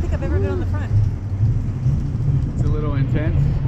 don't think I've ever been on the front. It's a little intense.